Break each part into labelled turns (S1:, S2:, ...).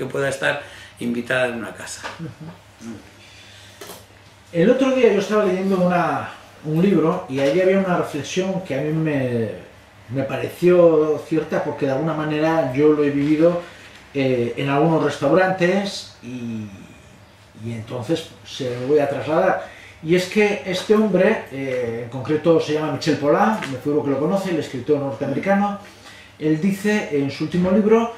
S1: que pueda estar invitada en una casa.
S2: El otro día yo estaba leyendo una, un libro y allí había una reflexión que a mí me, me pareció cierta porque de alguna manera yo lo he vivido eh, en algunos restaurantes y, y entonces se lo voy a trasladar. Y es que este hombre, eh, en concreto se llama Michel Polan, me figuro que lo conoce, el escritor norteamericano, él dice en su último libro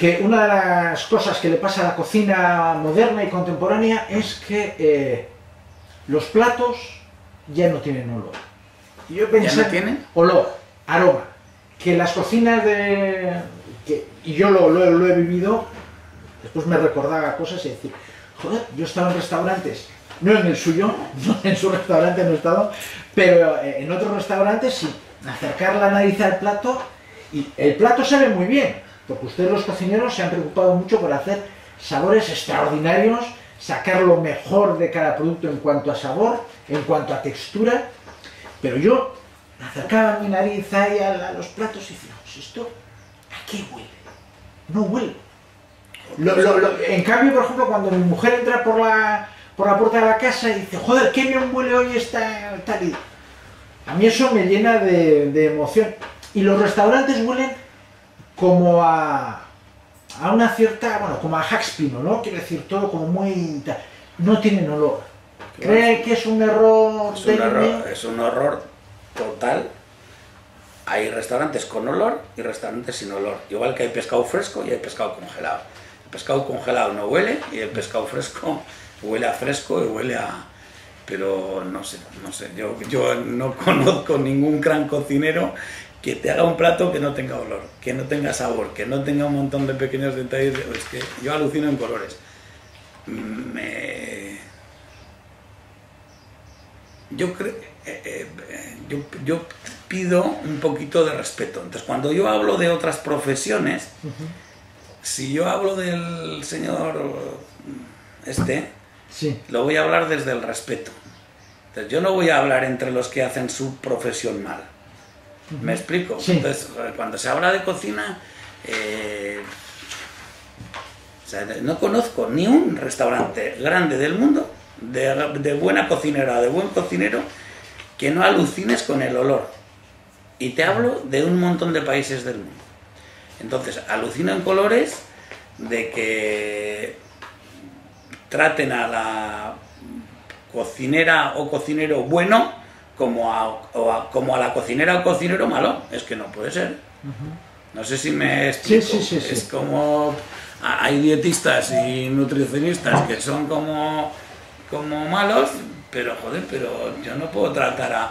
S2: que una de las cosas que le pasa a la cocina moderna y contemporánea es que eh, los platos ya no tienen olor. Yo pensé,
S1: ¿Ya no tienen?
S2: olor, aroma, que las cocinas de... que- y yo lo, lo- lo he vivido, después me recordaba cosas y decir, joder, yo estaba en restaurantes, no en el suyo, no en su restaurante no he estado, pero eh, en otros restaurantes sí, acercar la nariz al plato y el plato se ve muy bien, porque ustedes los cocineros se han preocupado mucho por hacer sabores extraordinarios, sacar lo mejor de cada producto en cuanto a sabor, en cuanto a textura, pero yo acercaba mi nariz ahí a, a los platos y decía, "Pues esto, ¿a qué huele? No huele. Lo- lo- lo- en cambio, por ejemplo, cuando mi mujer entra por la, por la puerta de la casa y dice, joder, qué bien huele hoy esta tal y... A mí eso me llena de, de emoción. Y los restaurantes huelen como a, a una cierta, bueno, como a Haxpino, ¿no? Quiero decir, todo como muy... No tienen olor. ¿Cree que es un error
S1: Es un, es horror total. Hay restaurantes con olor y restaurantes sin olor. Igual que hay pescado fresco y hay pescado congelado. El pescado congelado no huele y el pescado fresco huele a fresco y huele a... Pero no sé, no sé. Yo, yo no conozco ningún gran cocinero que te haga un plato que no tenga olor, que no tenga sabor, que no tenga un montón de pequeños detalles. Es que yo alucino en colores. Me, yo creo eh, eh, yo, yo pido un poquito de respeto entonces cuando yo hablo de otras profesiones si yo hablo del señor este
S2: Sí,
S1: lo voy a hablar desde el respeto entonces yo no voy a hablar entre los que hacen su profesión mal me explico
S2: Sí.
S1: entonces cuando se habla de cocina eh, o sea, no conozco ni un restaurante grande del mundo de, de buena cocinera, de buen cocinero, que no alucines con el olor. Y te hablo de un montón de países del mundo. Entonces, alucino en colores de que traten a la cocinera o cocinero bueno como a, o a- como a la cocinera o cocinero malo. Es que no puede ser. No sé si me explico.
S2: sí, sí, sí.
S1: Es como hay dietistas y nutricionistas que son como, como malos, pero joder, pero yo no puedo tratar a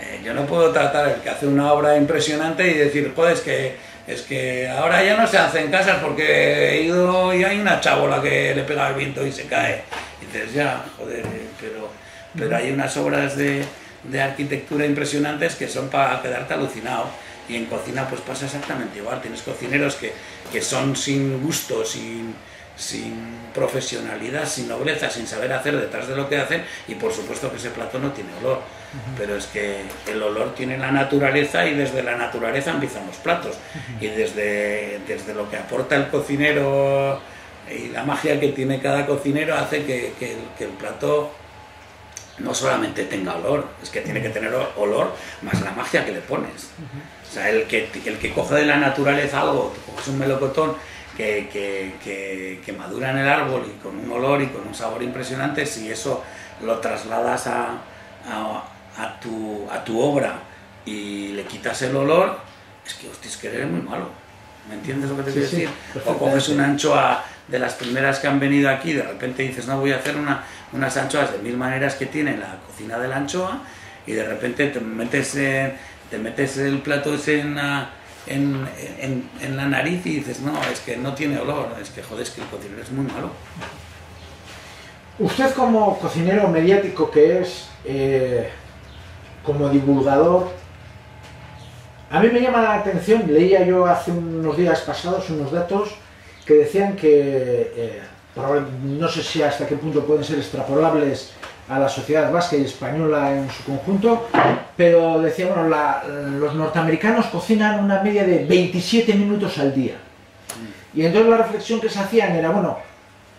S1: eh, yo no puedo tratar al que hace una obra impresionante y decir, joder, es que es que ahora ya no se hacen casas porque he ido y hay una chabola que le pega el viento y se cae. Y dices, ya, joder, eh, pero, pero hay unas obras de, de arquitectura impresionantes que son para quedarte alucinado. Y en cocina pues pasa exactamente igual. Tienes cocineros que, que son sin gusto, sin, sin profesionalidad, sin nobleza, sin saber hacer detrás de lo que hacen y por supuesto que ese plato no tiene olor. Pero es que el olor tiene la naturaleza y desde la naturaleza empiezan los platos. Y desde, desde lo que aporta el cocinero y la magia que tiene cada cocinero hace que, que el, que el plato no solamente tenga olor, es que tiene que tener olor más la magia que le pones. O sea, el que, el que coge de la naturaleza algo, coges un melocotón que, que, que, que madura en el árbol y con un olor y con un sabor impresionante, si eso lo trasladas a, a, a tu, a tu obra y le quitas el olor, es que, hostia, es que eres muy malo. ¿Me entiendes lo que te
S2: Sí,
S1: quiero
S2: sí,
S1: decir? O coges una anchoa de las primeras que han venido aquí, de repente dices, no, voy a hacer una, unas anchoas de mil maneras que tiene la cocina de la anchoa, y de repente te metes, en- te metes el plato ese en la, en, en- la nariz y dices, no, es que no tiene olor, es que joder, es que el cocinero es muy malo.
S2: Usted como cocinero mediático que es, eh, como divulgador, a mí me llama la atención, leía yo hace unos días pasados unos datos que decían que, eh, no sé si hasta qué punto pueden ser extrapolables a la sociedad vasca y española en su conjunto, pero decía, bueno, los norteamericanos cocinan una media de 27 minutos al día. Y entonces la reflexión que se hacían era, bueno,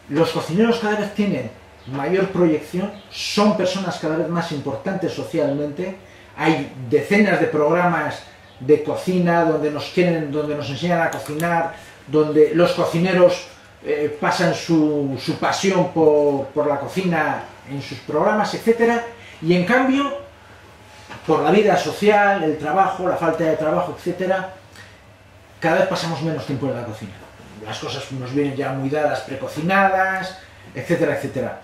S2: los cocineros cada vez tienen mayor proyección, son personas cada vez más importantes socialmente, hay decenas de programas de cocina donde nos quieren, donde nos enseñan a cocinar, donde los cocineros eh, pasan su, su pasión por, por, la cocina en sus programas, etc. Y en cambio, por la vida social, el trabajo, la falta de trabajo, etc., cada vez pasamos menos tiempo en la cocina. Las cosas nos vienen ya muy dadas, precocinadas, etcétera, etcétera.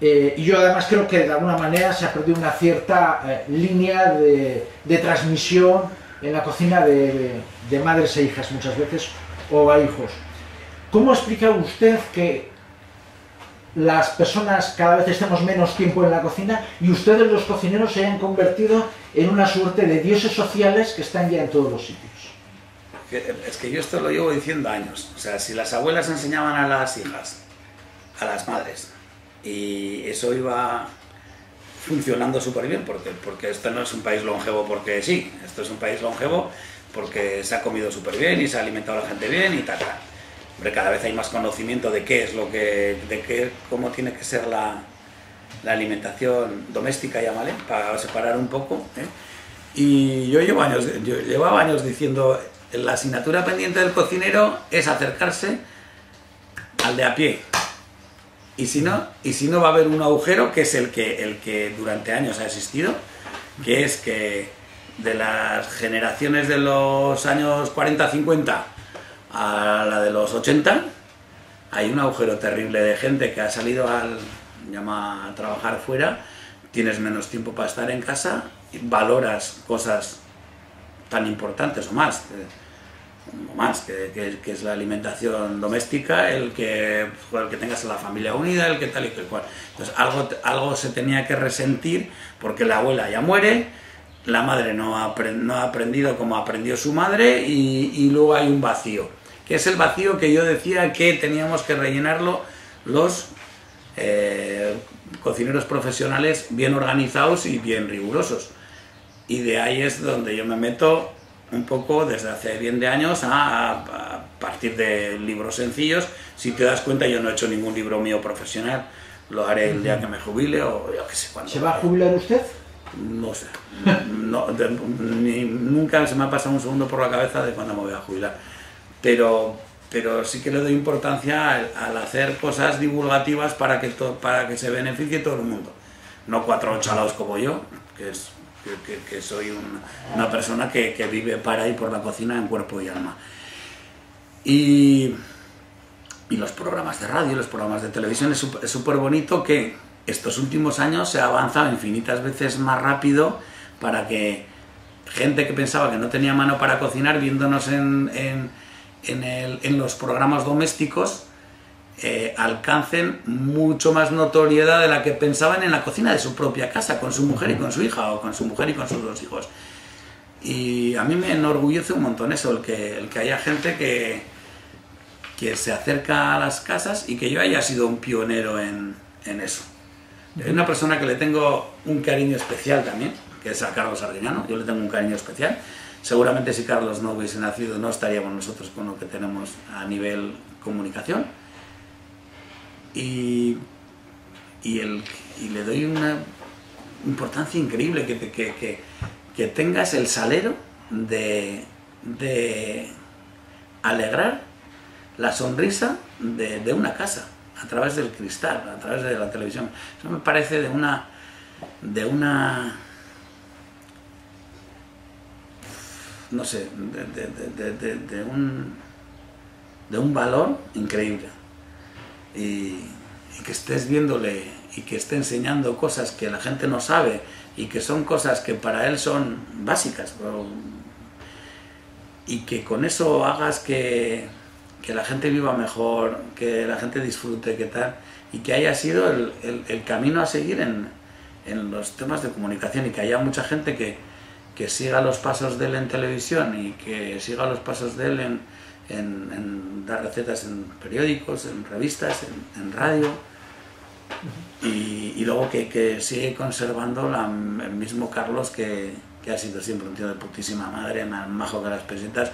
S2: Eh, y yo además creo que de alguna manera se ha perdido una cierta eh, línea de, de, transmisión en la cocina de, de, madres e hijas muchas veces, o a hijos. ¿Cómo explica usted que las personas cada vez estemos menos tiempo en la cocina y ustedes los cocineros se hayan convertido en una suerte de dioses sociales que están ya en todos los sitios?
S1: Es que yo esto lo llevo diciendo años. O sea, si las abuelas enseñaban a las hijas, a las madres, y eso iba funcionando súper bien, porque, porque esto no es un país longevo porque sí, esto es un país longevo porque se ha comido súper bien y se ha alimentado a la gente bien y tal, tal. Hombre, cada vez hay más conocimiento de qué es lo que, de qué, cómo tiene que ser la, la alimentación doméstica, llámale, para separar un poco. ¿eh? Y yo llevo años, yo llevaba años diciendo, la asignatura pendiente del cocinero es acercarse al de a pie, y si no, y si no va a haber un agujero que es el que, el que durante años ha existido, que es que de las generaciones de los años 40-50 a la de los 80, hay un agujero terrible de gente que ha salido al, llama, a trabajar fuera, tienes menos tiempo para estar en casa, valoras cosas tan importantes o más más, que, que, es la alimentación doméstica, el que, el que tengas a la familia unida, el que tal y que cual. Entonces, algo, algo se tenía que resentir porque la abuela ya muere, la madre no ha, no aprendido como aprendió su madre y, y, luego hay un vacío, que es el vacío que yo decía que teníamos que rellenarlo los eh, cocineros profesionales bien organizados y bien rigurosos. Y de ahí es donde yo me meto un poco desde hace bien de años a, a, partir de libros sencillos. Si te das cuenta, yo no he hecho ningún libro mío profesional. Lo haré el día que me jubile o yo qué sé cuándo.
S2: ¿Se va a jubilar usted?
S1: No sé. No, de, ni, nunca se me ha pasado un segundo por la cabeza de cuándo me voy a jubilar. Pero, pero sí que le doy importancia al, hacer cosas divulgativas para que, to, para que se beneficie todo el mundo. No cuatro chalados como yo, que que, soy una, persona que, que, vive para y por la cocina en cuerpo y alma. Y, y los programas de radio, los programas de televisión, es súper bonito que estos últimos años se ha avanzado infinitas veces más rápido para que gente que pensaba que no tenía mano para cocinar, viéndonos en, en, los programas domésticos, eh, alcancen mucho más notoriedad de la que pensaban en la cocina de su propia casa, con su mujer y con su hija, o con su mujer y con sus dos hijos. Y a mí me enorgullece un montón eso, el que, haya gente que, se acerca a las casas y que yo haya sido un pionero en eso. Una persona que le tengo un cariño especial también, que es a Carlos Arguiñano, yo le tengo un cariño especial. Seguramente si Carlos no hubiese nacido no estaríamos nosotros con lo que tenemos a nivel comunicación. Y, y le doy una importancia increíble que, que, que, que tengas el salero de, de alegrar la sonrisa de, de, una casa a través del cristal, a través de la televisión. Eso me parece de una de una no sé, de, de, un de un valor increíble y, que estés viéndole y que esté enseñando cosas que la gente no sabe y que son cosas que para él son básicas y que con eso hagas que, que, la gente viva mejor, que la gente disfrute, que tal, y que haya sido el, el, camino a seguir en, en, los temas de comunicación y que haya mucha gente que, que siga los pasos de él en televisión y que siga los pasos de él en, en, dar recetas en periódicos, en revistas, en, radio. Y, y, luego que, que sigue conservando el mismo Carlos que, que, ha sido siempre un tío de putísima madre, más majo que las pesetas,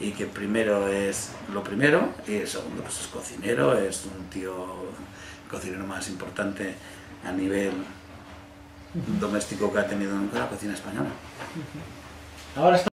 S1: y que primero es lo primero y segundo pues es cocinero, es un tío cocinero más importante a nivel doméstico que ha tenido nunca la cocina española.
S2: Ahora está